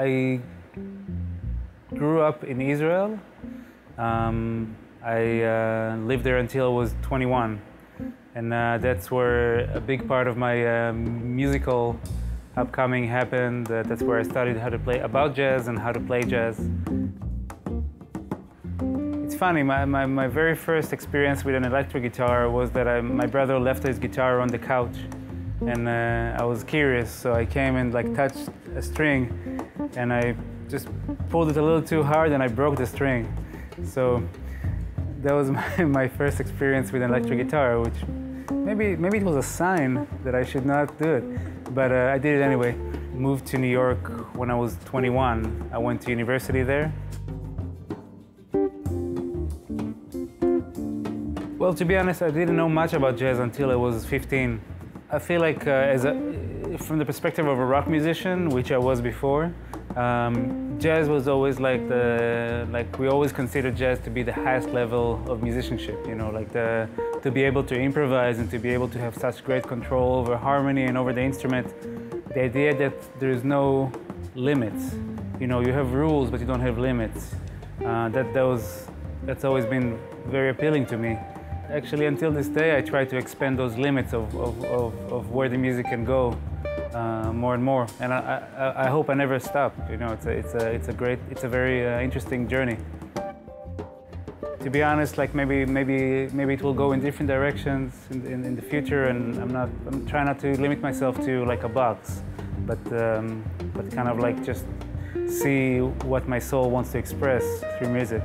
I grew up in Israel. Um, I uh, lived there until I was 21. And uh, that's where a big part of my uh, musical upcoming happened. Uh, that's where I studied how to play about jazz and how to play jazz. It's funny, my, my, my very first experience with an electric guitar was that I, my brother left his guitar on the couch. And uh, I was curious, so I came and like touched a string and I just pulled it a little too hard and I broke the string. So that was my, my first experience with an electric guitar, which maybe, maybe it was a sign that I should not do it. But uh, I did it anyway. Moved to New York when I was 21. I went to university there. Well, to be honest, I didn't know much about jazz until I was 15. I feel like, uh, as a, from the perspective of a rock musician, which I was before, um, jazz was always like the like we always considered jazz to be the highest level of musicianship. You know, like the to be able to improvise and to be able to have such great control over harmony and over the instrument. The idea that there is no limits. You know, you have rules, but you don't have limits. Uh, that that was that's always been very appealing to me. Actually, until this day, I try to expand those limits of, of, of, of where the music can go uh, more and more. And I, I, I, hope I never stop. You know, it's a, it's a, it's a great, it's a very uh, interesting journey. To be honest, like maybe, maybe, maybe it will go in different directions in, in, in the future, and I'm not, I'm trying not to limit myself to like a box, but, um, but kind of like just see what my soul wants to express through music.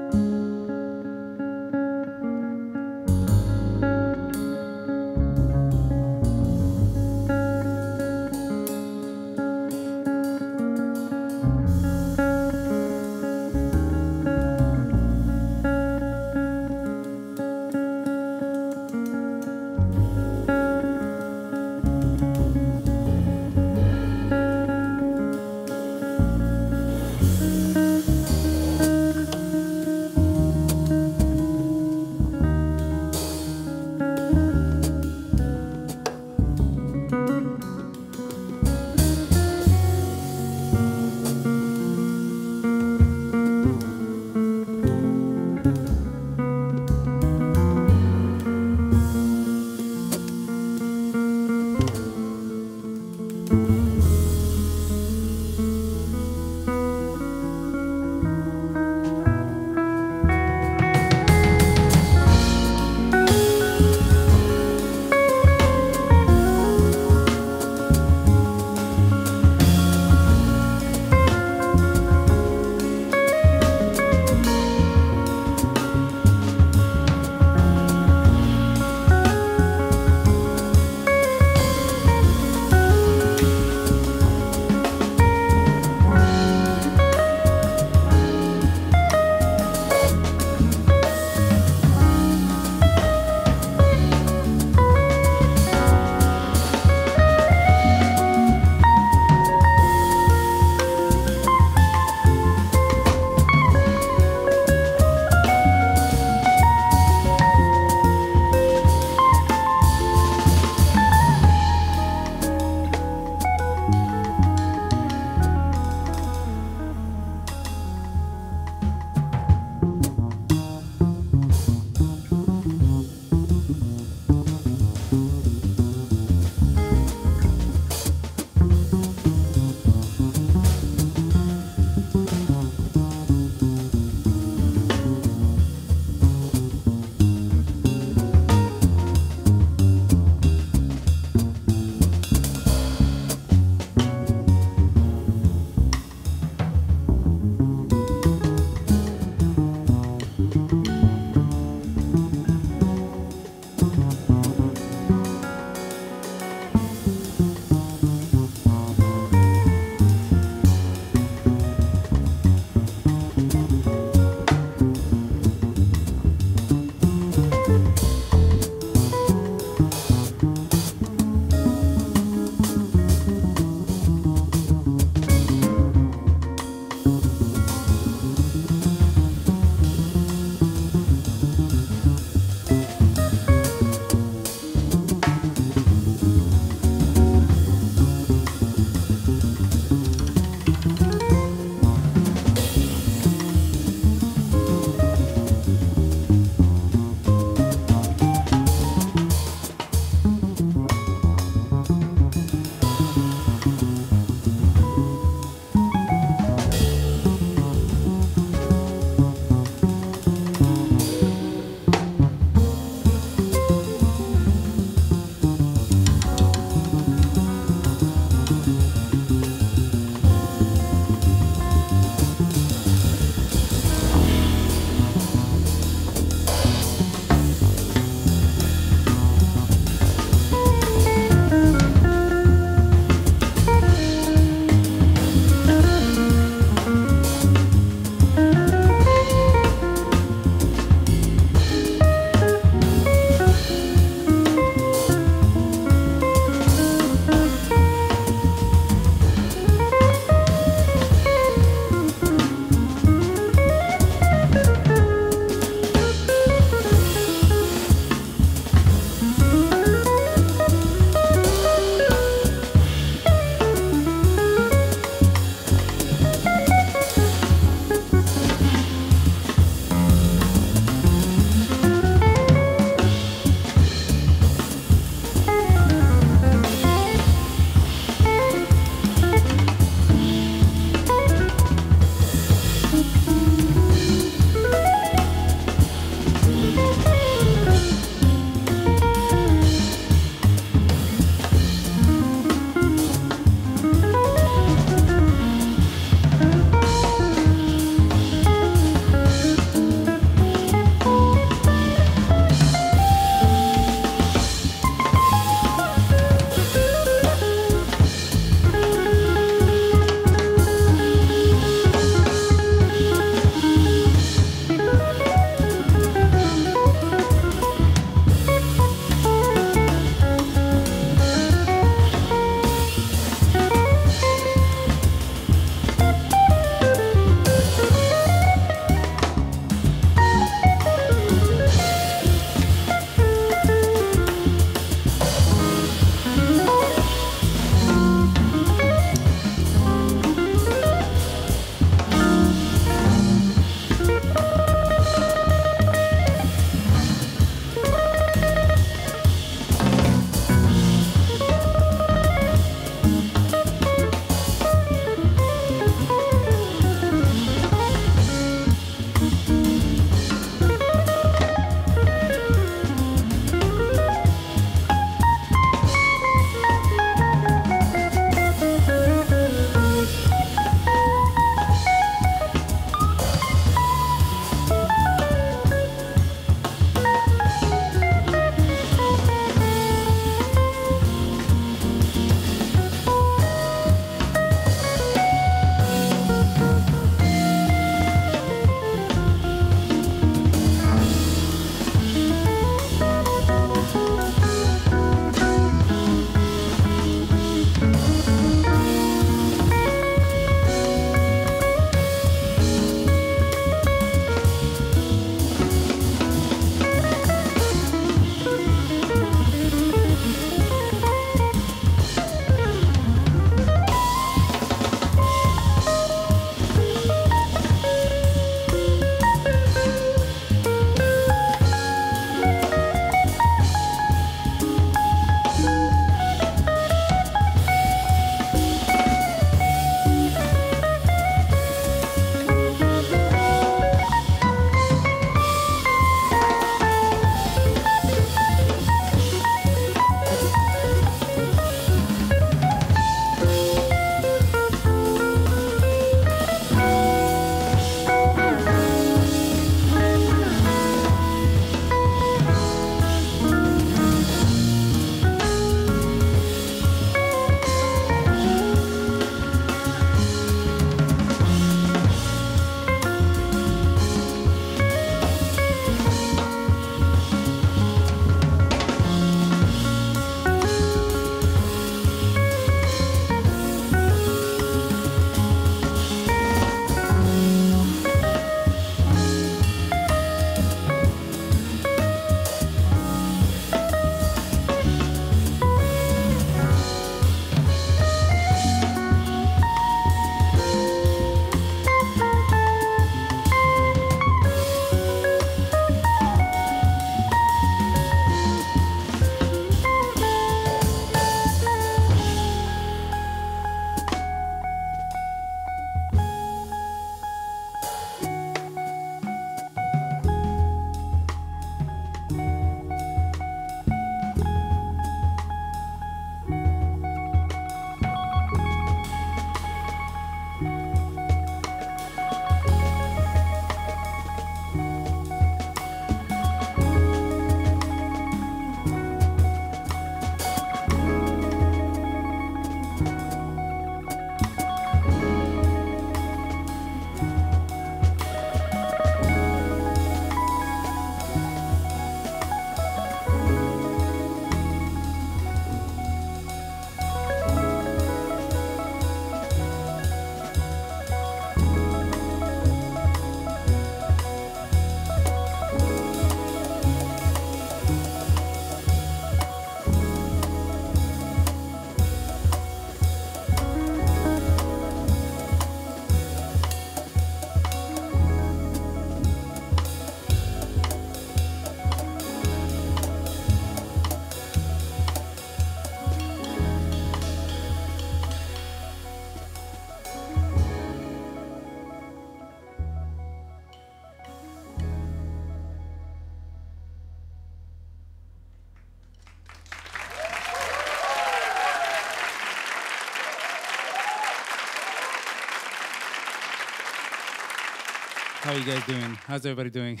Are you guys doing? How's everybody doing?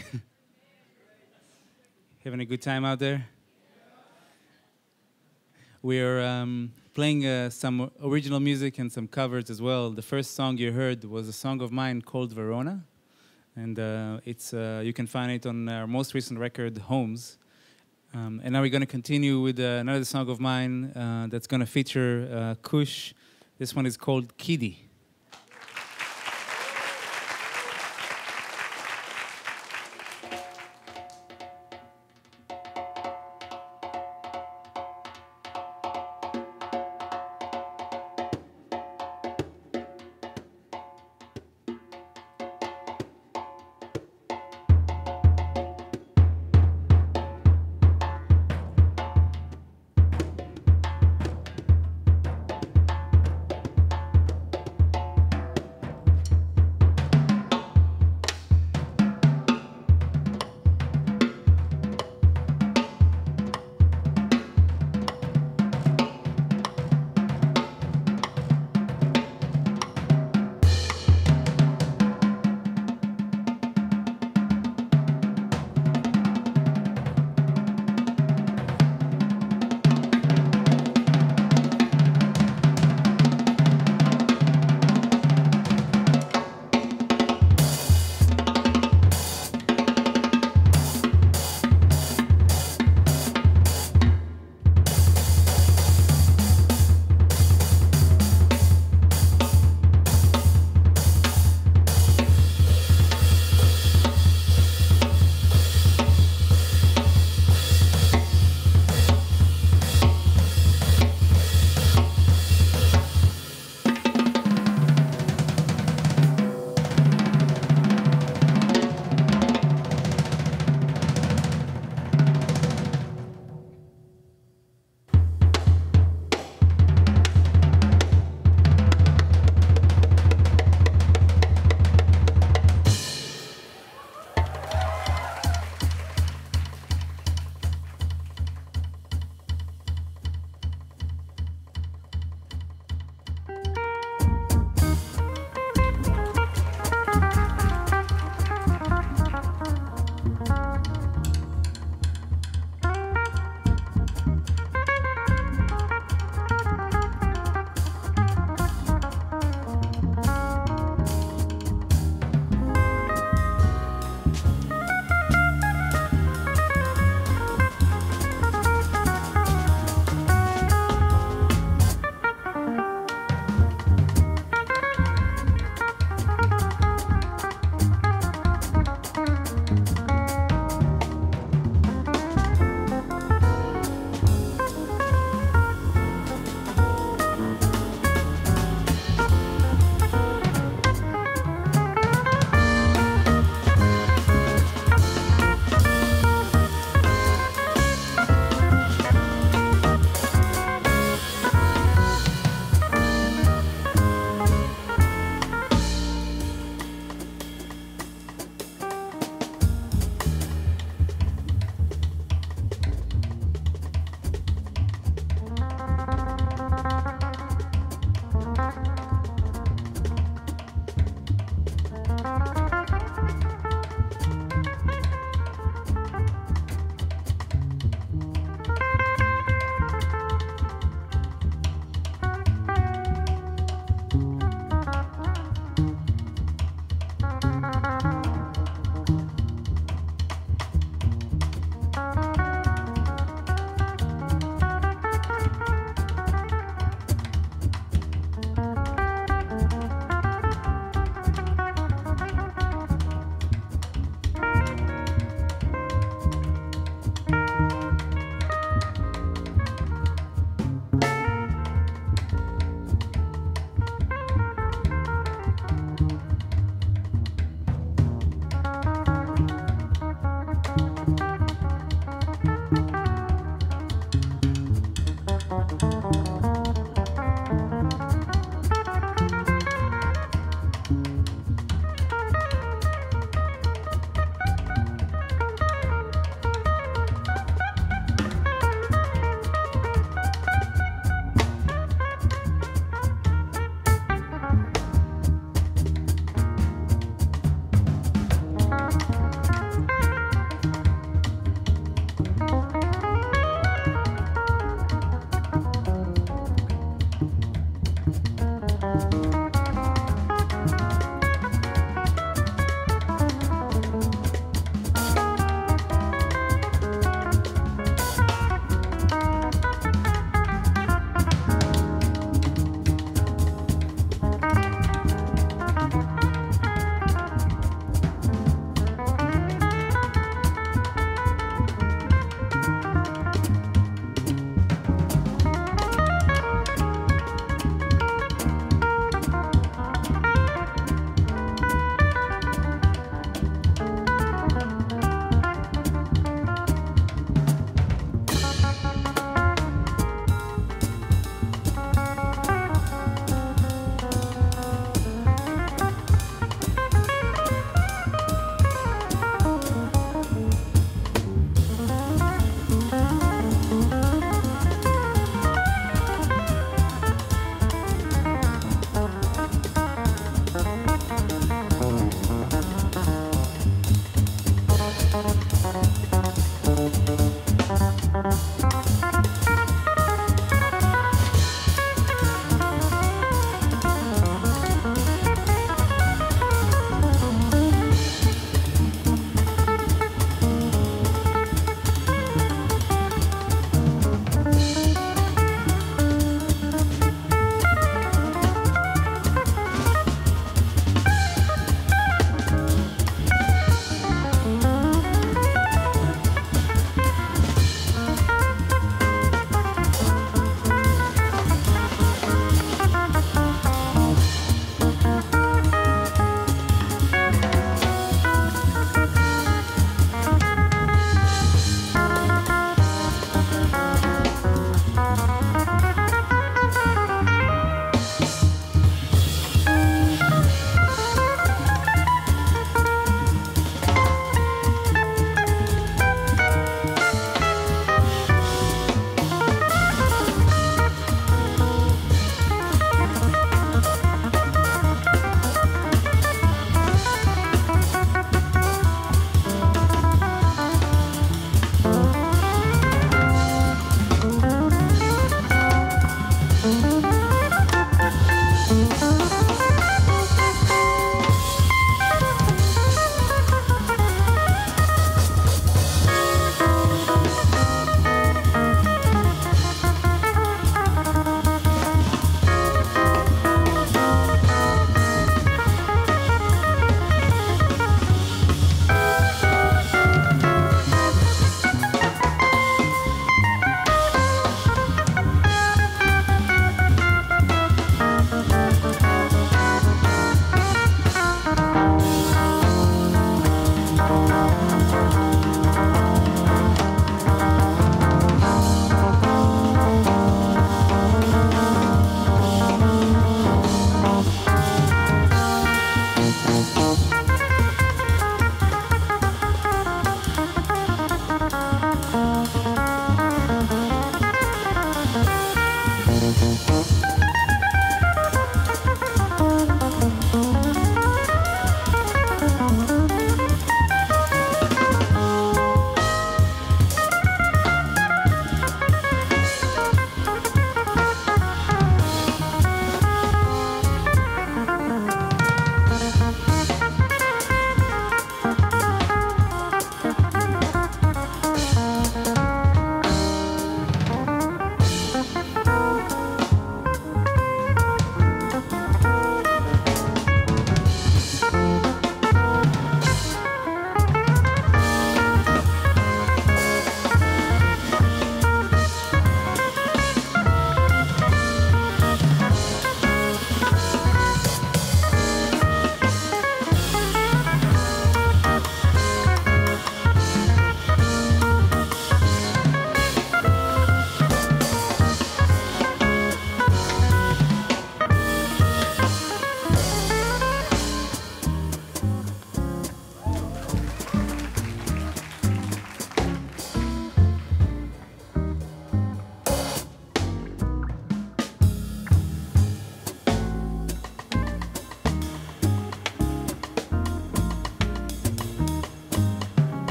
Having a good time out there? We're um, playing uh, some original music and some covers as well. The first song you heard was a song of mine called Verona, and uh, it's uh, you can find it on our most recent record, Homes. Um, and now we're going to continue with uh, another song of mine uh, that's going to feature uh, Kush. This one is called Keedee.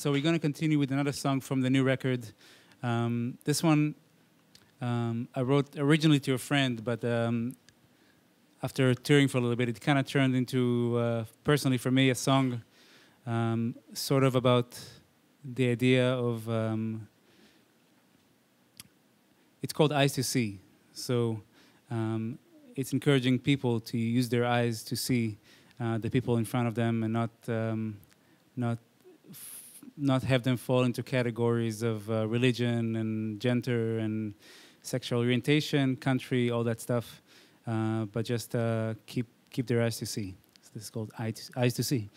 So we're going to continue with another song from the new record. Um, this one um, I wrote originally to a friend, but um, after touring for a little bit, it kind of turned into, uh, personally for me, a song um, sort of about the idea of. Um, it's called Eyes to See. So um, it's encouraging people to use their eyes to see uh, the people in front of them and not not not have them fall into categories of uh, religion and gender and sexual orientation, country, all that stuff, uh, but just uh, keep keep their eyes to see. So this is called eyes eyes to see.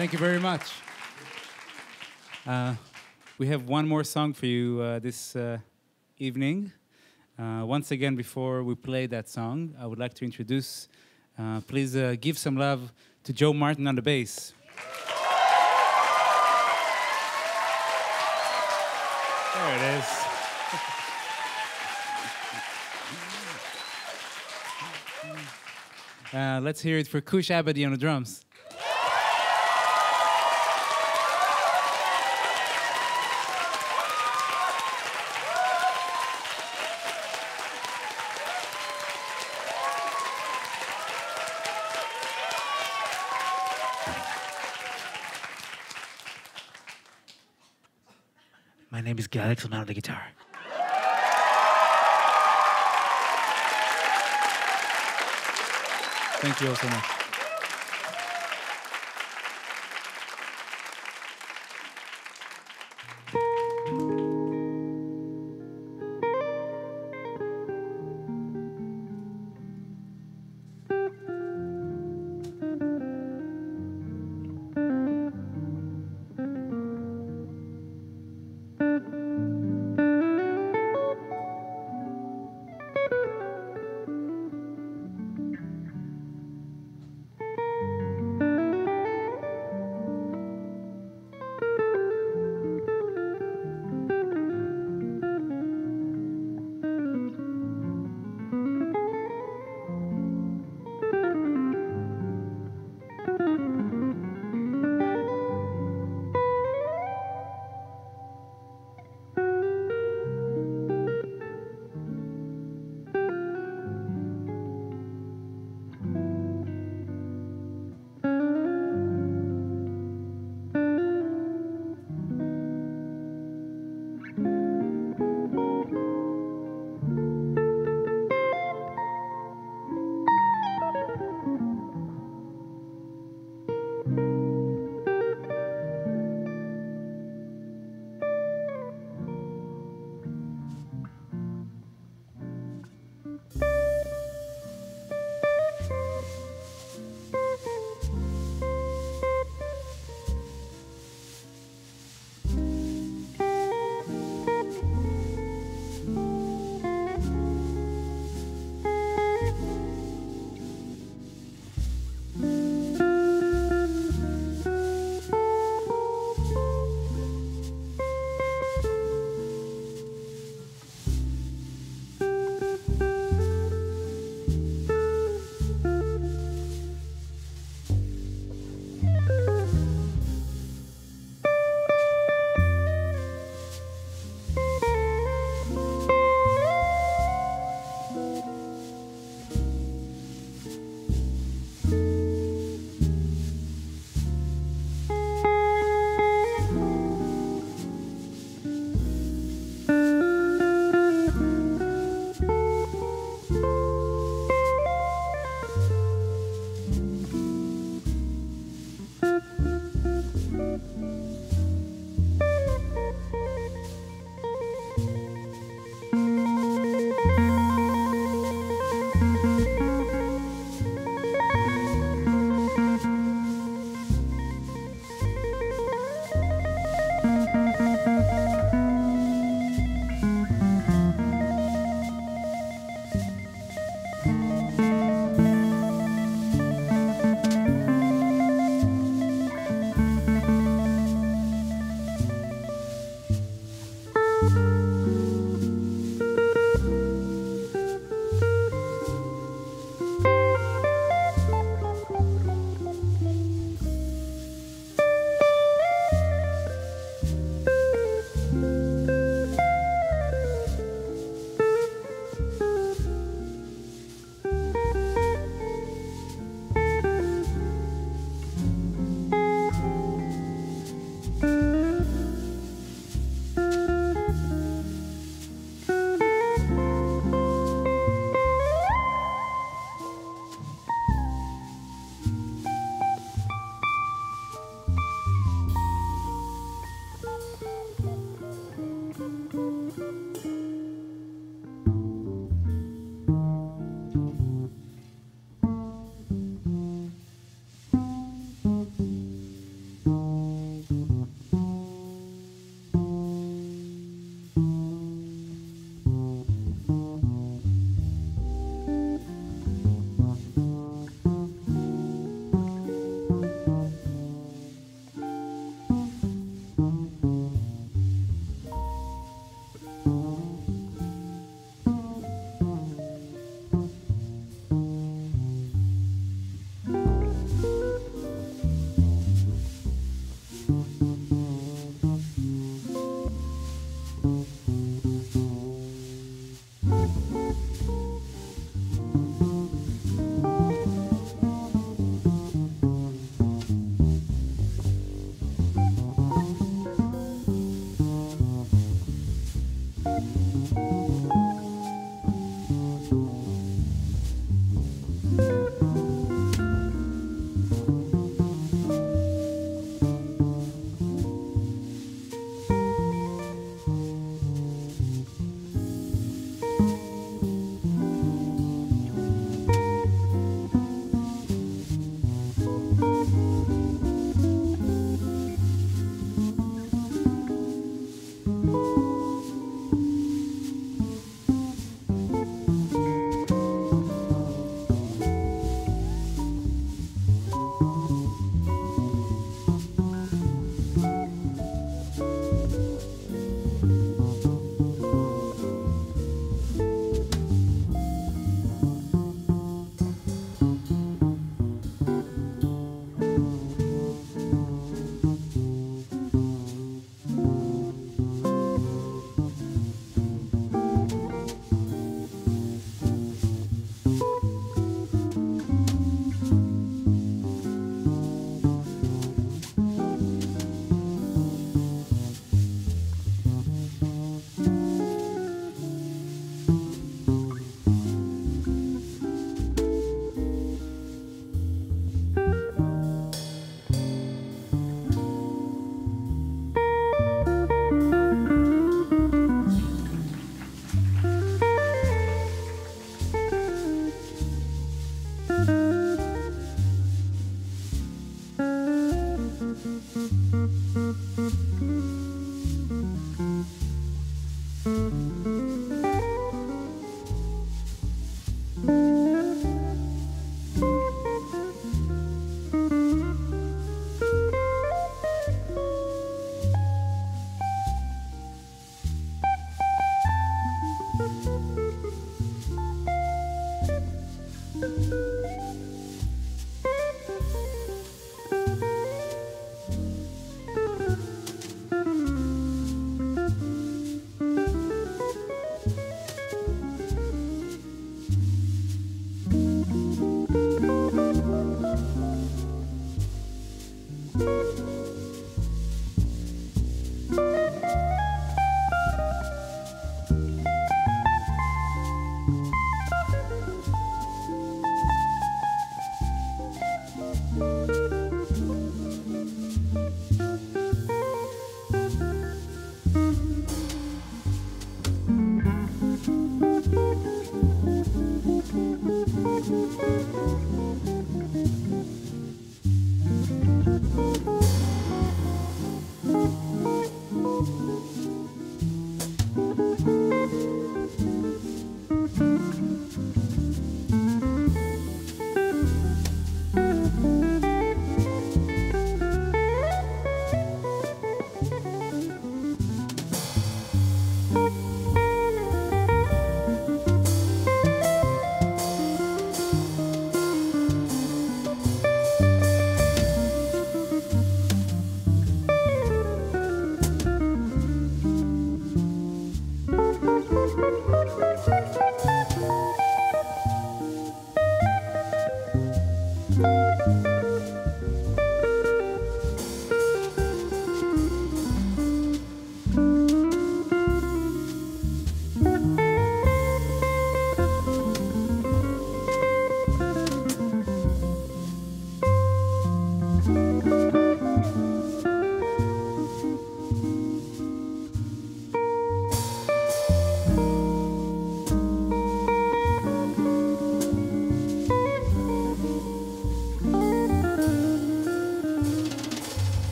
Thank you very much. Uh, we have one more song for you uh, this uh, evening. Uh, once again, before we play that song, I would like to introduce, uh, please uh, give some love to Joe Martin on the bass. There it is. Uh, let's hear it for Kush Abadey on the drums. My I'm on the guitar. Thank you all so much.